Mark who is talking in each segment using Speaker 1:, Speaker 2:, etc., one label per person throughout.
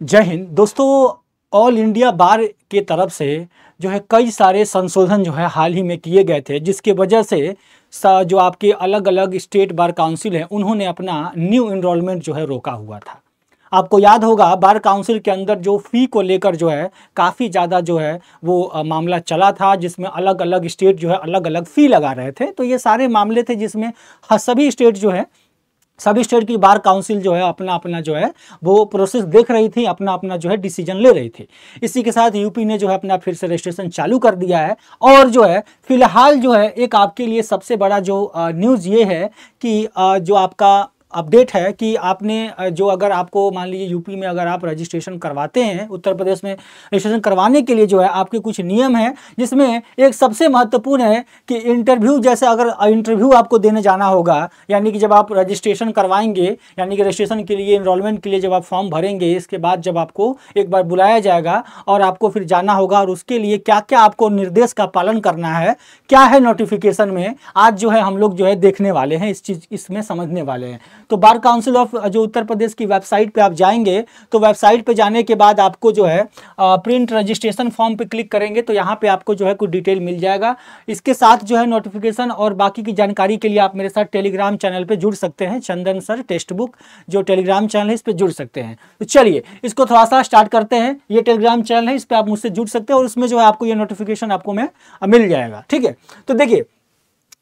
Speaker 1: जय हिंद। दोस्तों all India बार के तरफ़ से जो है कई सारे संशोधन जो है हाल ही में किए गए थे, जिसके वजह से जो आपके अलग अलग स्टेट बार काउंसिल हैं, उन्होंने अपना न्यू इनरोलमेंट जो है रोका हुआ था। आपको याद होगा, बार काउंसिल के अंदर जो फ़ी को लेकर जो है काफ़ी ज़्यादा जो है वो मामला चला था, जिसमें अलग अलग स्टेट जो है अलग अलग फ़ी लगा रहे थे। तो ये सारे मामले थे जिसमें सभी स्टेट जो है सभी स्टेट की बार काउंसिल जो है अपना अपना जो है, वो प्रोसेस देख रही थी अपना अपना जो है डिसीज़न ले रही थी। इसी के साथ यूपी ने जो है अपना फिर से रजिस्ट्रेशन चालू कर दिया है। और जो है, फ़िलहाल जो है, एक आपके लिए सबसे बड़ा जो न्यूज़ ये है कि जो आपका अपडेट है कि आपने जो अगर आपको मान लीजिए यूपी में अगर आप रजिस्ट्रेशन करवाते हैं, उत्तर प्रदेश में रजिस्ट्रेशन करवाने के लिए जो है आपके कुछ नियम हैं, जिसमें एक सबसे महत्वपूर्ण है कि इंटरव्यू जैसे अगर इंटरव्यू आपको देने जाना होगा, यानी कि जब आप रजिस्ट्रेशन करवाएँगे, यानी कि रजिस्ट्रेशन के लिए इनरोलमेंट के लिए जब आप फॉर्म भरेंगे, इसके बाद जब आपको एक बार बुलाया जाएगा और आपको फिर जाना होगा और उसके लिए क्या क्या आपको निर्देश का पालन करना है, क्या है नोटिफिकेशन में, आज जो है हम लोग जो है देखने वाले हैं, इस चीज़, इसमें समझने वाले हैं। तो बार काउंसिल ऑफ़ जो उत्तर प्रदेश की वेबसाइट पे आप जाएँगे तो वेबसाइट पे जाने के बाद आपको जो है प्रिंट रजिस्ट्रेशन फॉर्म पे क्लिक करेंगे तो यहाँ पे आपको जो है कुछ डिटेल मिल जाएगा। इसके साथ जो है नोटिफिकेशन और बाकी की जानकारी के लिए आप मेरे साथ टेलीग्राम चैनल पर जुड़ सकते हैं चंदन सर टेक्स्ट बुक जो टेलीग्राम चैनल है, इस पर जुड़ सकते हैं। तो चलिए, इसको थोड़ा सा स्टार्ट करते हैं। ये टेलीग्राम चैनल है, इस पर आप मुझसे जुड़ सकते हैं और उसमें जो है आपको ये नोटिफिकेशन आपको मैं, मिल जाएगा। ठीक है? तो देखिए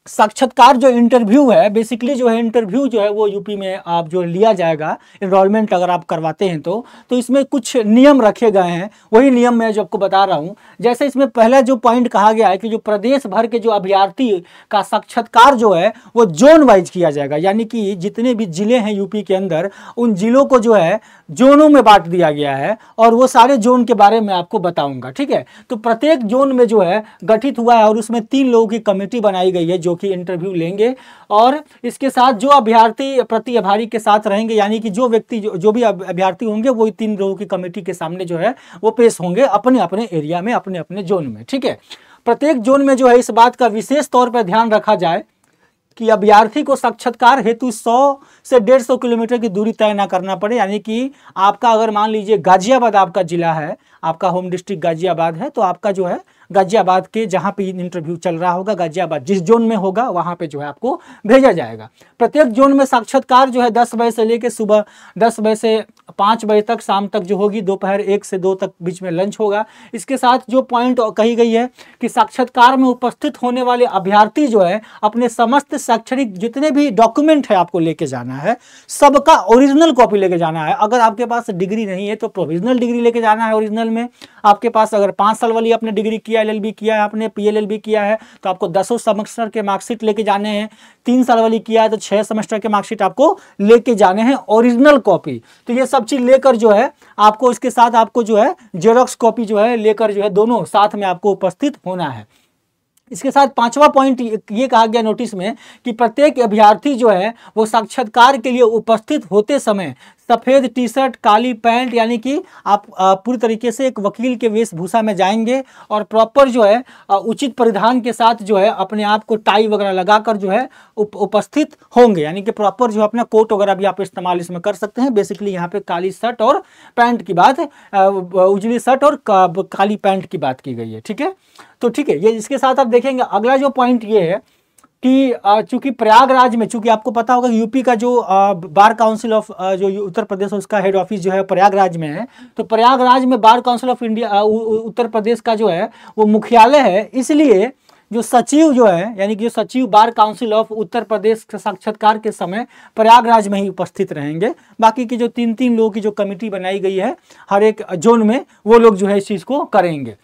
Speaker 1: साक्षात्कार जो इंटरव्यू है बेसिकली जो है इंटरव्यू जो है, वो यूपी में आप जो लिया जाएगा इनरोलमेंट अगर आप करवाते हैं तो तो इसमें कुछ नियम रखे गए हैं। वही नियम मैं जो आपको बता रहा हूँ। जैसे इसमें पहला जो पॉइंट कहा गया है कि जो प्रदेश भर के जो अभ्यर्थी का साक्षात्कार जो है, वो जोन वाइज किया जाएगा। यानी कि जितने भी ज़िले हैं यूपी के अंदर, उन जिलों को जो है जोनों में बांट दिया गया है और वो सारे जोन के बारे में आपको बताऊँगा ठीक है? तो प्रत्येक जोन में जो है गठित हुआ है और उसमें तीन लोगों की कमेटी बनाई गई है जो कि इंटरव्यू लेंगे और इसके साथ जो अभ्यर्थी प्रति अभारी के साथ रहेंगे यानी कि जो व्यक्ति जो, जो भी अभ्यर्थी होंगे वो तीन लोगों की कमेटी के सामने जो है वो पेश होंगे अपने अपने एरिया में अपने अपने जोन में ठीक है? प्रत्येक जोन में जो है इस बात का विशेष तौर पर ध्यान रखा जाए कि अभ्यर्थी को साक्षात्कार हेतु 100 से 150 किलोमीटर की दूरी तय ना करना पड़े, यानी कि आपका अगर मान लीजिए गाजियाबाद आपका जिला है आपका होम डिस्ट्रिक्ट गाजियाबाद है तो आपका जो है गाजियाबाद के जहाँ पे इंटरव्यू चल रहा होगा, गाजियाबाद जिस जोन में होगा, वहाँ पे जो है आपको भेजा जाएगा। प्रत्येक जोन में साक्षात्कार जो है दस बजे से लेकर सुबह दस बजे से पाँच बजे तक, शाम तक जो होगी, दोपहर एक से दो तक बीच में लंच होगा। इसके साथ जो पॉइंट कही गई है कि साक्षात्कार में उपस्थित होने वाले अभ्यर्थी जो है, अपने समस्त शैक्षणिक जितने भी डॉक्यूमेंट है आपको लेके जाना है, सबका ओरिजिनल कॉपी लेके जाना है। अगर आपके पास डिग्री नहीं है तो प्रोविजनल डिग्री लेके जाना है ओरिजिनल में आपके पास अगर पाँच साल वाली आपने डिग्री किया, एलएलबी किया है, आपने पीएलएलबी किया है तो आपको दसों सेमेस्टर के मार्कशीट लेके जाने हैं। तीन साल वाली किया है तो छः सेमेस्टर के मार्कशीट आपको लेके जाने हैं, ओरिजिनल कॉपी। तो ये सब चीज़ लेकर जो है, आपको इसके साथ आपको जो है जेरोक्स कॉपी जो है, लेकर जो है, दोनों साथ में आपको उपस्थित होना है। इसके साथ पांचवा पॉइंट ये कहा गया नोटिस में कि प्रत्येक अभ्यर्थी जो है, वो साक्षात्कार के लिए उपस्थित होते समय सफ़ेद टी शर्ट काली पैंट यानी कि आप पूरी तरीके से एक वकील के वेशभूषा में जाएँगे और प्रॉपर जो है उचित परिधान के साथ जो है अपने आप को टाई वगैरह लगाकर जो है उप, उपस्थित होंगे। यानी कि प्रॉपर जो है अपना कोट वगैरह भी आप इस्तेमाल इसमें कर सकते हैं। बेसिकली यहाँ पे काली शर्ट और पैंट की बात उजली शर्ट और काली पैंट की बात की गई है। ठीक है? तो ठीक है ये इसके साथ आप देखेंगे। अगला जो पॉइंट ये है कि चूँकि प्रयागराज में, चूँकि आपको पता होगा यूपी का जो बार काउंसिल ऑफ़ जो उत्तर प्रदेश उसका हेड ऑफ़िस जो है प्रयागराज में है। तो प्रयागराज में bar council of India Uttar Pradesh का जो है, वो मुख्यालय है। इसलिए जो सचिव जो है, यानी कि जो सचिव बार काउंसिल ऑफ़ उत्तर प्रदेश के साक्षात्कार के समय प्रयागराज में ही उपस्थित रहेंगे। बाकी की जो तीन तीन लोगों की जो कमेटी बनाई गई है, हर एक जोन में, वो लोग जो है इस चीज़ को करेंगे।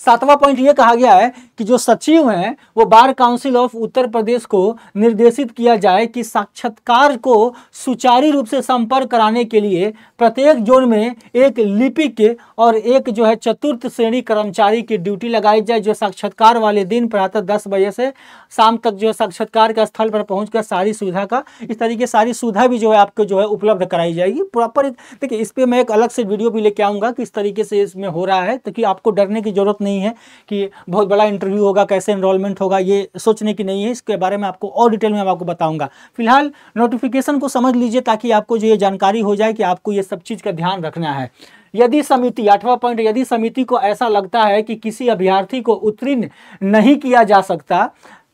Speaker 1: सातवां पॉइंट ये कहा गया है कि जो सचिव हैं, वो बार काउंसिल ऑफ़ उत्तर प्रदेश को निर्देशित किया जाए कि साक्षात्कार को सुचारू रूप से संपर्क कराने के लिए प्रत्येक जोन में एक लिपिक और एक जो है चतुर्थ श्रेणी कर्मचारी की ड्यूटी लगाई जाए, जो साक्षात्कार वाले दिन प्रातः दस बजे से शाम तक जो है साक्षात्कार के स्थल पर पहुँच सारी सुविधा का, इस तरीके सारी सुविधा भी जो है आपको जो है उपलब्ध कराई जाएगी। प्रॉपर देखिए, इस पर मैं एक अलग से वीडियो भी लेके आऊँगा कि इस तरीके से इसमें हो रहा है, ताकि आपको डरने की ज़रूरत नहीं है कि बहुत बड़ा इंटरव्यू होगा, कैसे इनरोलमेंट होगा, ये सोचने की नहीं है। इसके बारे में आपको और डिटेल में आपको बताऊँगा। फ़िलहाल नोटिफिकेशन को समझ लीजिए ताकि आपको जो ये जानकारी हो जाए कि आपको ये सब चीज़ का ध्यान रखना है। यदि समिति, आठवां पॉइंट यदि समिति को ऐसा लगता है कि किसी अभ्यर्थी को उत्तीर्ण नहीं किया जा सकता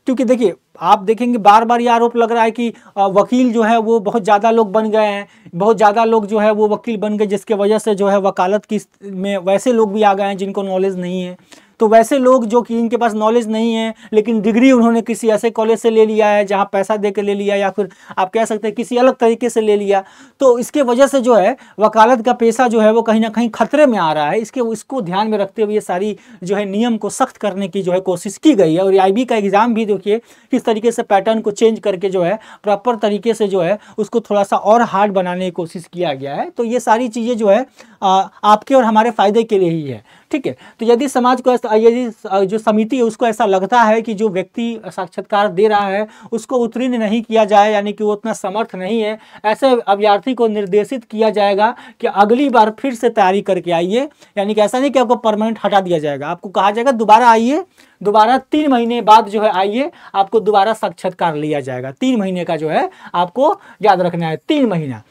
Speaker 1: क्योंकि देखिए, आप देखेंगे बार बार ये आरोप लग रहा है कि वकील जो है वो बहुत ज़्यादा लोग बन गए हैं, बहुत ज़्यादा लोग जो है वो वकील बन गए, जिसके वजह से जो है वकालत की में वैसे लोग भी आ गए हैं जिनको नॉलेज नहीं है। तो वैसे लोग जो कि इनके पास नॉलेज नहीं है, लेकिन डिग्री उन्होंने किसी ऐसे कॉलेज से ले लिया है, जहाँ पैसा दे के ले लिया या फिर आप कह सकते हैं किसी अलग तरीके से ले लिया। तो इसके वजह से जो है, वकालत का पैसा जो है, वो कहीं ना कहीं खतरे में आ रहा है। इसके, इसको ध्यान में रखते हुए सारी जो है नियम को सख्त करने की जो है कोशिश की गई है। और आईबी का एग्ज़ाम भी देखिए, किस तरीके से पैटर्न को चेंज करके जो है प्रॉपर तरीके से जो है, उसको थोड़ा सा और हार्ड बनाने की कोशिश किया गया है। तो ये सारी चीज़ें जो है आपके और हमारे फ़ायदे के लिए ही है। ठीक है? तो यदि समाज को यदि जो समिति है, उसको ऐसा लगता है कि जो व्यक्ति साक्षात्कार दे रहा है, उसको उत्तीर्ण नहीं किया जाए, यानी कि वो उतना समर्थ नहीं है, ऐसे अभ्यर्थी को निर्देशित किया जाएगा कि अगली बार फिर से तैयारी करके आइए। यानी कि ऐसा नहीं कि आपको परमानेंट हटा दिया जाएगा। आपको कहा जाएगा, दोबारा आइए, दोबारा तीन महीने बाद जो है आइए, आपको दोबारा साक्षात्कार लिया जाएगा। तीन महीने का जो है, आपको याद रखना है, तीन महीना।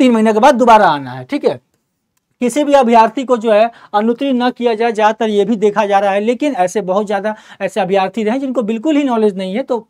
Speaker 1: तीन महीने के बाद दोबारा आना है, ठीक है? किसी भी अभ्यर्थी को जो है अनुत्तीर्ण न किया जाए, ज़्यादातर ये भी देखा जा रहा है। लेकिन ऐसे बहुत ज़्यादा ऐसे अभ्यर्थी रहे जिनको बिल्कुल ही नॉलेज नहीं है तो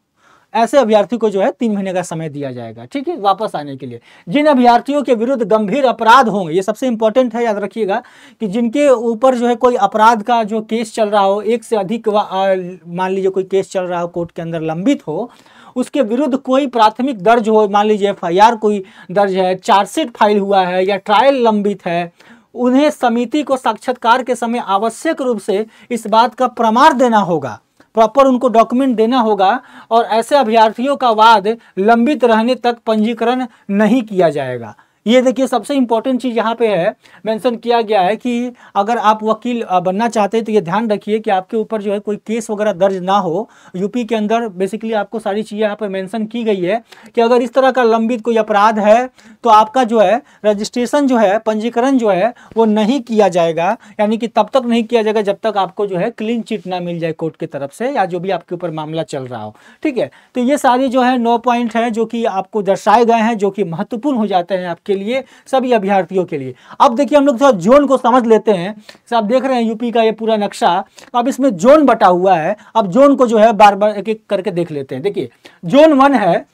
Speaker 1: ऐसे अभ्यर्थी को जो है तीन महीने का समय दिया जाएगा, ठीक है? वापस आने के लिए। जिन अभ्यर्थियों के विरुद्ध गंभीर अपराध होंगे, ये सबसे इंपॉर्टेंट है, याद रखिएगा कि जिनके ऊपर जो है कोई अपराध का जो केस चल रहा हो, एक से अधिक मान लीजिए कोई केस चल रहा हो, कोर्ट के अंदर लंबित हो, उसके विरुद्ध कोई प्राथमिक दर्ज हो, मान लीजिए एफआईआर कोई दर्ज है, चार्जशीट फ़ाइल हुआ है या ट्रायल लंबित है उन्हें समिति को साक्षात्कार के समय आवश्यक रूप से इस बात का प्रमाण देना होगा। प्रॉपर उनको डॉक्यूमेंट देना होगा और ऐसे अभ्यर्थियों का वाद लंबित रहने तक पंजीकरण नहीं किया जाएगा। ये देखिए, सबसे इंपॉर्टेंट चीज़ यहाँ पे है मेंशन किया गया है कि अगर आप वकील बनना चाहते हैं तो ये ध्यान रखिए कि आपके ऊपर जो है कोई केस वगैरह दर्ज ना हो। यूपी के अंदर बेसिकली आपको सारी चीज़ें यहाँ पे मेंशन की गई है कि अगर इस तरह का लंबित कोई अपराध है तो आपका जो है रजिस्ट्रेशन जो है, पंजीकरण जो है, वो नहीं किया जाएगा। यानी कि तब तक नहीं किया जाएगा जब तक आपको जो है क्लीन चिट ना मिल जाए कोर्ट की तरफ़ से, या जो भी आपके ऊपर मामला चल रहा हो। ठीक है? तो ये सारी जो है नौ पॉइंट है, जो कि आपको दर्शाए गए हैं, जो कि महत्वपूर्ण हो जाते हैं आपके लिए, सभी अभ्यर्थियों के लिए। अब देखिए, हम लोग थोड़ा जोन को समझ लेते हैं। आप देख रहे हैं, यूपी का ये पूरा नक्शा। अब इसमें जोन बटा हुआ है। अब जोन को जो है, बार बार एक एक करके देख लेते हैं। देखिए, जोन वन है।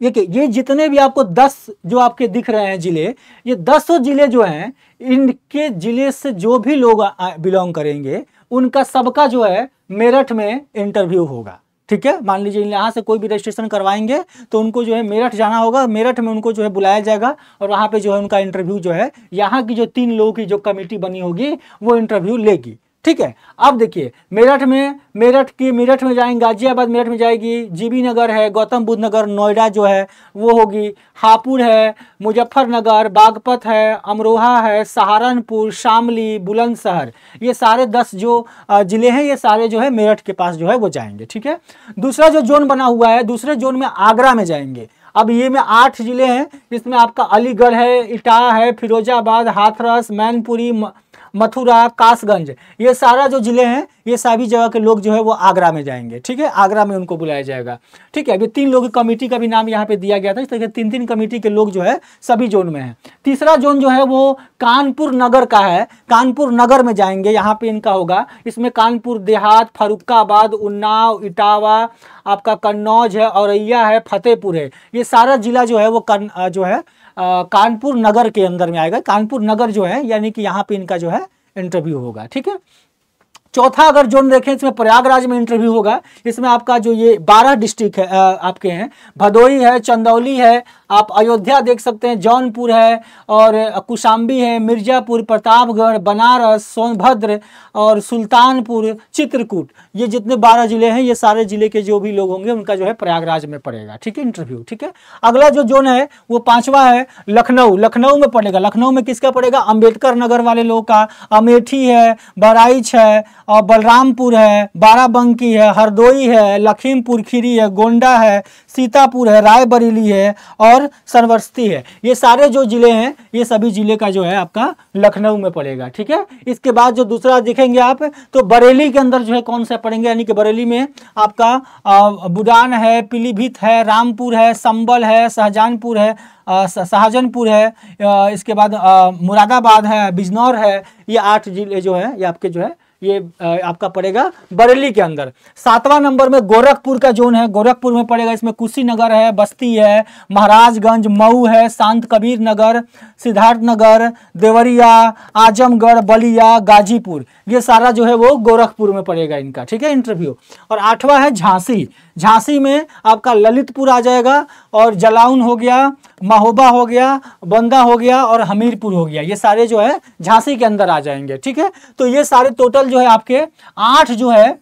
Speaker 1: देखिए, ये जितने भी आपको दस जो आपके दिख रहे हैं ज़िले, ये दस ज़िले जो हैं, इनके ज़िले से जो भी लोग बिलोंग करेंगे, उनका सबका जो है, मेरठ में इंटरव्यू होगा। ठीक है? मान लीजिए यहाँ से कोई भी रजिस्ट्रेशन करवाएँगे तो उनको जो है मेरठ जाना होगा। मेरठ में उनको जो है बुलाया जाएगा और वहाँ पे जो है उनका इंटरव्यू जो है, यहाँ की जो तीन लोगों की जो कमेटी बनी होगी, वो इंटरव्यू लेगी। ठीक है? अब देखिए, मेरठ में, मेरठ की, मेरठ में जाएँगे, गाजियाबाद मेरठ में जाएगी, जीबी नगर है, गौतम बुद्ध नगर, नोएडा जो है, वो होगी, हापुड़ है, मुजफ्फरनगर, बागपत है, अमरोहा है, सहारनपुर, शामली, बुलंदशहर, ये सारे दस जो ज़िले हैं, ये सारे जो है मेरठ के पास जो है वो जाएँगे, ठीक है? दूसरा जो जोन बना हुआ है, दूसरे जोन में आगरा में जाएँगे। अब ये में आठ ज़िले हैं जिसमें आपका अलीगढ़ है, इटाह है, फिरोजाबाद, हाथरस, मैनपुरी मथुरा, कासगंज, ये सारा जो ज़िले हैं, ये सभी जगह के लोग जो है वो आगरा में जाएँगे, ठीक है? आगरा में उनको बुलाया जाएगा, ठीक है? अभी तीन लोग कमेटी का भी नाम यहाँ पे दिया गया था, इस तरह तीन तीन कमेटी के लोग जो है, सभी जोन में है। तीसरा जोन जो है वो कानपुर नगर का है, कानपुर नगर में जाएँगे, यहाँ पे इनका होगा, इसमें कानपुर, देहात, फरुखाबाद, उन्नाव, इटावा, आपका कन्नौज है, औरैया है, फतेहपुर है, ये सारा जिला जो है वो कन, जो है कानपुर नगर के अंदर में आएगा। कानपुर नगर जो है, यानी कि यहाँ पे इनका जो है इंटरव्यू होगा, ठीक है? चौथा अगर जोन देखें, इसमें प्रयागराज में इंटरव्यू होगा। इसमें आपका जो ये बारह डिस्ट्रिक्ट है आपके हैं। भदोई है, चंदौली है, आप अयोध्या देख सकते हैं, जौनपुर है, और कुशाम्बी है, मिर्जापुर, प्रतापगढ़, बनारस, सोनभद्र और सुल्तानपुर, चित्रकूट। ये जितने बारह ज़िले हैं, ये सारे ज़िले के जो भी लोग होंगे, उनका जो है प्रयागराज में पड़ेगा। ठीक है इंटरव्यू ठीक है? अगला जो जोन है, वो पांचवा है, लखनऊ। लखनऊ में पड़ेगा। लखनऊ में किसका पड़ेगा? अंबेडकर नगर वाले लोग का। अमेठी है बराइच है और बलरामपुर है, बाराबंकी है, हरदोई है, लखीमपुर खीरी है, गोंडा है, सीतापुर है, रायबरेली है और सरवस्ती है। ये सारे जो ज़िले हैं, ये सभी ज़िले का जो है आपका लखनऊ में पड़ेगा, ठीक है? इसके बाद जो दूसरा देखेंगे आप तो बरेली के अंदर जो है कौन सा पड़ेंगे? यानी कि बरेली में आपका बुडान है, पीलीभीत है, रामपुर है, संबल है, शाहजहानपुर है शाहजहानपुर है इसके बाद मुरादाबाद है, बिजनौर है, ये आठ ज़िले जो है, ये आपके जो है ये आपका पड़ेगा बरेली के अंदर। सातवां नंबर में गोरखपुर का जोन है। गोरखपुर में पड़ेगा, इसमें कुशीनगर है, बस्ती है, महाराजगंज, मऊ है संत कबीर नगर, सिद्धार्थ नगर, देवरिया, आजमगढ़, बलिया, गाजीपुर। ये सारा जो है वो गोरखपुर में पड़ेगा इनका, ठीक है इंटरव्यू और आठवां है झांसी। झांसी में आपका ललितपुर आ जाएगा और जलाउन हो गया महोबा हो गया, बंदा हो गया और हमीरपुर हो गया। ये सारे जो है झांसी के अंदर आ जाएँगे, ठीक है? तो ये सारे टोटल जो है आपके आठ जो है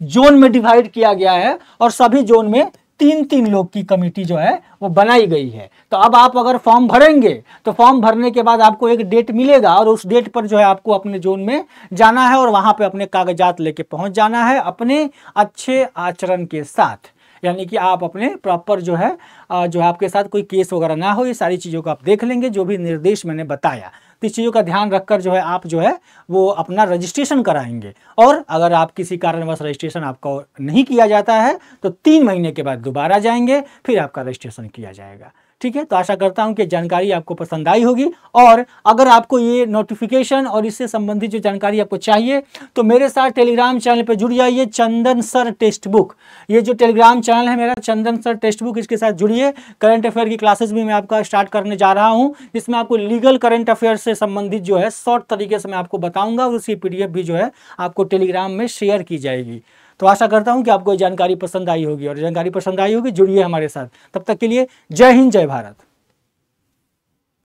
Speaker 1: जोन में डिवाइड किया गया है और सभी जोन में तीन तीन लोग की कमेटी जो है वो बनाई गई है। तो अब आप अगर फॉर्म भरेंगे तो फॉर्म भरने के बाद आपको एक डेट मिलेगा और उस डेट पर जो है आपको अपने जोन में जाना है और वहाँ पे अपने कागजात लेके पहुँच जाना है अपने अच्छे आचरण के साथ। यानी कि आप अपने प्रॉपर जो है जो है आपके साथ कोई केस वगैरह ना हो, ये सारी चीज़ों को आप देख लेंगे, जो भी निर्देश मैंने बताया। तो इस चीज़ों का ध्यान रखकर जो है आप जो है, वो अपना रजिस्ट्रेशन कराएँगे। और अगर आप किसी कारणवश रजिस्ट्रेशन आपका नहीं किया जाता है तो तीन महीने के बाद दोबारा जाएँगे, फिर आपका रजिस्ट्रेशन किया जाएगा। ठीक है? तो आशा करता हूँ कि जानकारी आपको पसंद आई होगी। और अगर आपको ये नोटिफिकेशन और इससे संबंधित जो जानकारी आपको चाहिए तो मेरे साथ टेलीग्राम चैनल पर जुड़ जाइए, चंदन सर टेक्स्ट बुक ये जो टेलीग्राम चैनल है मेरा, चंदन सर टेक्स्ट बुक इसके साथ जुड़िए। करंट अफेयर की क्लासेस भी मैं आपका स्टार्ट करने जा रहा हूँ, जिसमें आपको लीगल करंट अफेयर से संबंधित जो है शॉर्ट तरीके से मैं आपको बताऊँगा और उसकी पी भी जो है आपको टेलीग्राम में शेयर की जाएगी। तो आशा करता हूँ कि आपको जानकारी पसंद आई होगी और जानकारी पसंद आई होगी, जुड़िए हमारे साथ। तब तक के लिए जय हिंद, जय भारत।